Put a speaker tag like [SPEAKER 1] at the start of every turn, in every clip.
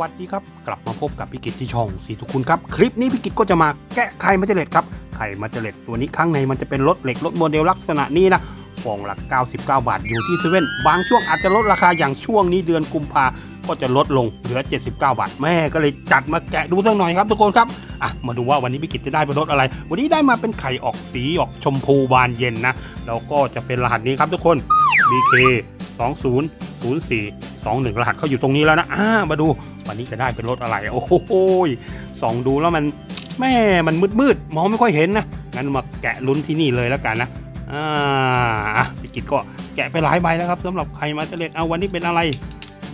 [SPEAKER 1] วัสดีครับ กลับมาพบกับพี่กิตที่ช่องสีทุกคุณครับ คลิปนี้พี่กิตก็จะมาแกะไข่มัจเจล็ดครับไข่มัจเจล็ดตัวนี้ข้างในมันจะเป็นรถเหล็กรถโมเดลลักษณะนี้นะฟองละ99 บาทอยู่ที่เซเว่นบางช่วงอาจจะลดราคาอย่างช่วงนี้เดือนกุมภาก็จะลดลงเหลือ 79 บาท แม่ก็เลยจัดมาแกะดูสักหน่อยครับทุกคนครับอะมาดูว่าวันนี้พี่กิตจะได้เป็นรถอะไร วันนี้ได้มาเป็นไข่ออกสีออกชมพูบานเย็นนะแล้วก็จะเป็นรหัสนี้ครับทุกคน BK 2004 21 รหัสเขาอยู่ตรงนี้แล้วนะอ่ามาดู วันนี้จะได้เป็นรถอะไร โอ้โหยส่องดูแล้วมันแม่มันมืดๆมองไม่ค่อยเห็นนะ งั้นมาแกะลุ้นที่นี่เลยแล้วกันนะอ่าพี่กิตก็แกะไปหลายใบแล้วครับสำหรับใครมาเจเลตเอาวันนี้เป็นอะไร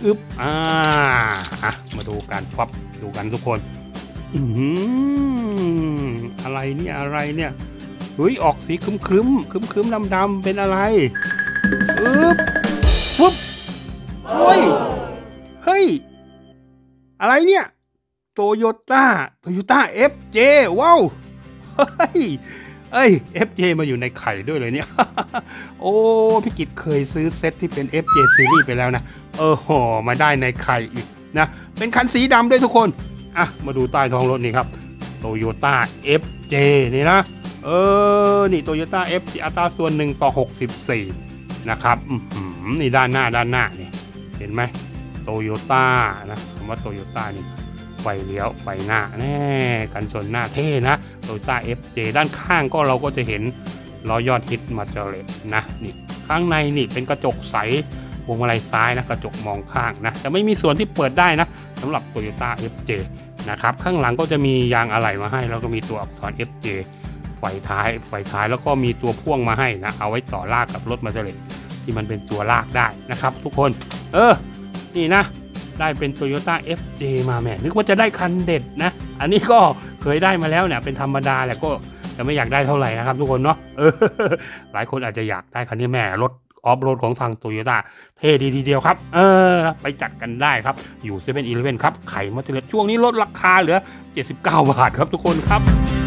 [SPEAKER 1] อึ๊บอ่าอะมาดูกันฟับดูกันทุกคนอืมอะไรเนี่ยอะไรเนี่ยเฮ้ยออกสีครึ้มครึ้มครึ้มครึ้มดำดำเป็นอะไรอึ๊บฟุ๊บเฮ้ยเฮ้ย อะไรเนี่ยโตโยต้าโตโยต้า FJ ว้าวเฮ้ยเอ้ย FJ มาอยู่ในไข่ด้วยเลยเนี่ย โอ้ พี่กิตเคยซื้อเซตที่เป็น FJ ซีรีส์ไปแล้วนะ เออโหมาได้ในไข่อีกนะ เป็นคันสีดำด้วยทุกคน อะ มาดูใต้ท้องรถนี่ครับโตโยต้า FJ นี่นะ เออ นี่โตโยต้า FJ อัตราส่วน1ต่อ 64 นะครับนี่ด้านหน้าด้านหน้านี่ เห็นไหม โตโยต้านะคำว่าโตโยต้านี่ไฟเลี้ยวไฟหน้าแน่กันชนหน้าเท่นะโตโยต้า FJ ด้านข้างก็เราก็จะเห็นล้อยอดฮิตมาเจเลตนะนี่ข้างในนี่เป็นกระจกใสวงมาลัยซ้ายนะกระจกมองข้างนะจะไม่มีส่วนที่เปิดได้นะสำหรับ Toyota FJ นะครับข้างหลังก็จะมียางอะไหล่มาให้ แล้วก็มีตัวอักษร FJ ไฟท้ายไฟท้ายแล้วก็มีตัวพ่วงมาให้นะเอาไว้ต่อลากกับรถมาเจเลตที่มันเป็นตัวลากได้นะครับ ทุกคน เออ นี่นะ ได้เป็น Toyota FJ มาแม่นึกว่าจะได้คันเด็ดนะ อันนี้ก็เคยได้มาแล้วเนี่ยเป็นธรรมดาแหละก็จะไม่อยากได้เท่าไหร่นะครับทุกคนเนาะเออหลายคนอาจจะอยากได้คันนี้แม่รถออฟโรดของทางโตโยต้าเท่ดีทีเดียวครับ เออ ไปจัดกันได้ครับ อยู่เซเว่นอีเลฟเว่นครับ ไข่มาเตเลช่วงนี้ลดราคาเหลือ 79 บาทครับทุกคนครับ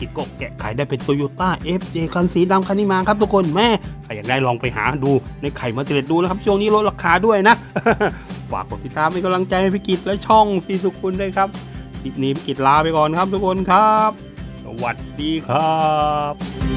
[SPEAKER 1] กิจก็แกะขายได้เป็น Toyota FJ คันสีดำคันนี้มาครับทุกคนแม่ใครอยากได้ลองไปหาดูในไข่มาเตเลดดูนะครับ ช่วงนี้ลดราคาด้วยนะ ฝากกดติดตามเป็นกำลังใจให้พี่กิจและช่องสีสุขุนด้วยครับคลิปนี้พี่กิจลาไปก่อนครับทุกคนครับ สวัสดีครับ